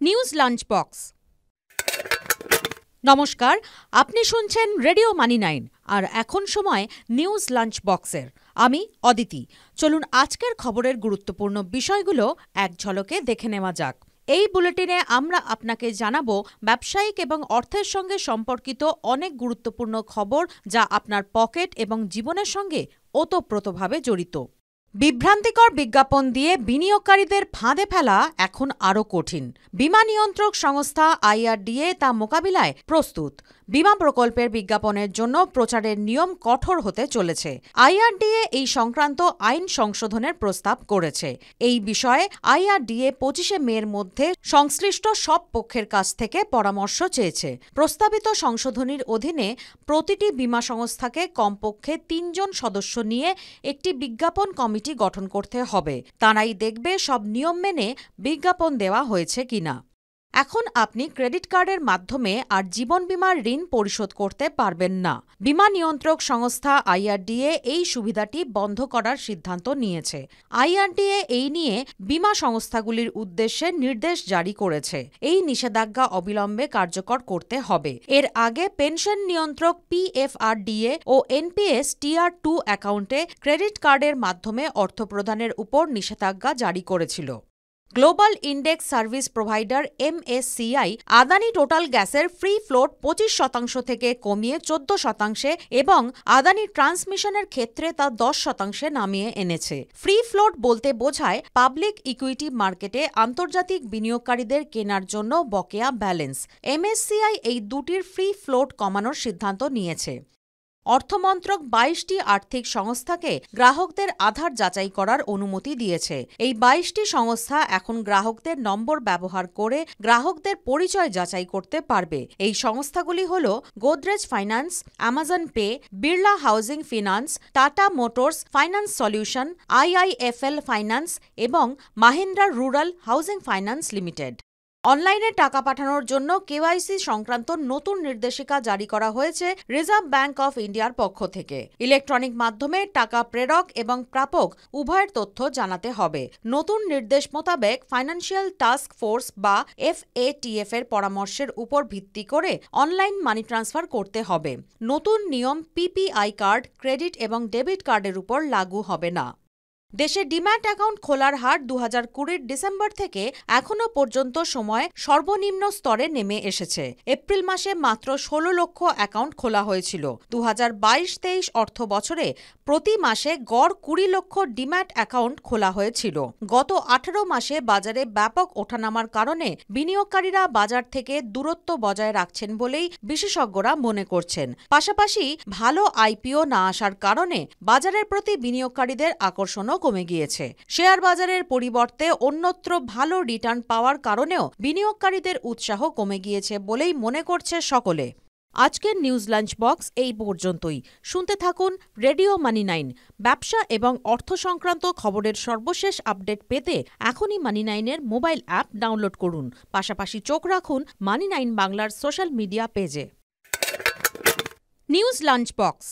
News lunch box নমস্কার, আপনি শুনছেন রেডিও মানি নাইন আর এখন সময় নিউজ লাঞ্চ বক্সের আমি অদিতি। চলুন আজকের খবরের গুরুত্বপূর্ণ বিষয়গুলো এক ঝলকে দেখে নেওয়া যাক। এই বুলেটিনে আমরা আপনাকে জানাব ব্যবসায়িক এবং অর্থের সঙ্গে সম্পর্কিত অনেক গুরুত্বপূর্ণ খবর যা আপনার পকেট এবং জীবনের সঙ্গে ওতপ্রোতভাবে জড়িত। বিভ্রান্তিকর বিজ্ঞাপন দিয়ে বিনিয়োগকারীদের ফাঁদে ফেলা এখন আরও কঠিন। বিমা নিয়ন্ত্রক সংস্থা আইআরডিএ তা মোকাবিলায় প্রস্তুত। বিমা প্রকল্পের বিজ্ঞাপনের জন্য প্রচারের নিয়ম কঠোর হতে চলেছে। আইআরডিএ এই সংক্রান্ত আইন সংশোধনের প্রস্তাব করেছে। এই বিষয়ে আইআরডিএ পঁচিশে মের মধ্যে সংশ্লিষ্ট সব পক্ষের কাছ থেকে পরামর্শ চেয়েছে। প্রস্তাবিত সংশোধনীর অধীনে প্রতিটি বিমা সংস্থাকে কমপক্ষে তিনজন সদস্য নিয়ে একটি বিজ্ঞাপন কমিটি গঠন করতে হবে। তারাই দেখবে সব নিয়ম মেনে বিজ্ঞাপন দেওয়া হয়েছে কিনা। এখন আপনি ক্রেডিট কার্ডের মাধ্যমে আর জীবন বিমার ঋণ পরিশোধ করতে পারবেন না। বিমা নিয়ন্ত্রক সংস্থা আইআরডিএ এই সুবিধাটি বন্ধ করার সিদ্ধান্ত নিয়েছে। আইআরডিএ এই নিয়ে বিমা সংস্থাগুলির উদ্দেশ্যে নির্দেশ জারি করেছে। এই নিষেধাজ্ঞা অবিলম্বে কার্যকর করতে হবে। এর আগে পেনশন নিয়ন্ত্রক পিএফআরডিএ ও এনপিএস টিআর টু অ্যাকাউন্টে ক্রেডিট কার্ডের মাধ্যমে অর্থ প্রদানের উপর নিষেধাজ্ঞা জারি করেছিল। Global index service provider MSCI Adani total গ্যাসের ফ্রি ফ্লোট পঁচিশ শতাংশ থেকে কমিয়ে চোদ্দ শতাংশে এবং আদানি ট্রান্সমিশনের ক্ষেত্রে তা দশ শতাংশে নামিয়ে এনেছে। ফ্রি ফ্লোট বলতে বোঝায় পাবলিক ইকুইটি মার্কেটে আন্তর্জাতিক বিনিয়োগকারীদের কেনার জন্য বকেয়া ব্যালেন্স। এমএসসিআই এই দুটির ফ্রি ফ্লোট কমানোর সিদ্ধান্ত নিয়েছে। অর্থমন্ত্রক বাইশটি আর্থিক সংস্থাকে গ্রাহকদের আধার যাচাই করার অনুমতি দিয়েছে। এই বাইশটি সংস্থা এখন গ্রাহকদের নম্বর ব্যবহার করে গ্রাহকদের পরিচয় যাচাই করতে পারবে। এই সংস্থাগুলি হল Godrej finance, Amazon pay, Birla housing finance Tata motors finance solution, IIFL finance এবং Mahindra rural housing finance limited. অনলাইনে টাকা পাঠানোর জন্য কেওয়াইসি সংক্রান্ত নতুন নির্দেশিকা জারি করা হয়েছে রিজার্ভ ব্যাংক অফ ইন্ডিয়ার পক্ষ থেকে। ইলেকট্রনিক মাধ্যমে টাকা প্রেরক এবং প্রাপক উভয়ের তথ্য জানাতে হবে। নতুন নির্দেশ মোতাবেক ফাইন্যান্সিয়াল টাস্ক ফোর্স বা এফএটিএফ এর পরামর্শের উপর ভিত্তি করে অনলাইন মানি ট্রান্সফার করতে হবে। নতুন নিয়ম পিপিআই কার্ড, ক্রেডিট এবং ডেবিট কার্ডের উপর লাগু হবে না। দেশে ডিম্যাট অ্যাকাউন্ট খোলার হার দু হাজার কুড়ির ডিসেম্বর থেকে এখনও পর্যন্ত সময় সর্বনিম্ন স্তরে নেমে এসেছে। এপ্রিল মাসে মাত্র ষোলো লক্ষ অ্যাকাউন্ট খোলা হয়েছিল। দু হাজার বাইশ তেইশ অর্থ বছরে প্রতি মাসে গড় কুড়ি লক্ষ ডিম্যাট অ্যাকাউন্ট খোলা হয়েছিল। গত আঠারো মাসে বাজারে ব্যাপক ওঠানামার কারণে বিনিয়োগকারীরা বাজার থেকে দূরত্ব বজায় রাখছেন বলেই বিশেষজ্ঞরা মনে করছেন। পাশাপাশি ভালো আইপিও না আসার কারণে বাজারের প্রতি বিনিয়োগকারীদের আকর্ষণও কমে গিয়েছে। শেয়ার বাজারের পরিবর্তে অন্যত্র ভালো রিটার্ন পাওয়ার কারণেও বিনিয়োগকারীদের উৎসাহ কমে গিয়েছে বলেই মনে করছে সকলে। আজকের নিউজ লাঞ্চ বক্স এই পর্যন্তই। শুনতে থাকুন রেডিও মানি নাইন। ব্যবসা এবং অর্থ সংক্রান্ত খবরের সর্বশেষ আপডেট পেতে এখনই মানি নাইনের মোবাইল অ্যাপ ডাউনলোড করুন। পাশাপাশি চোখ রাখুন মানি নাইন বাংলার সোশ্যাল মিডিয়া পেজে। News lunch box.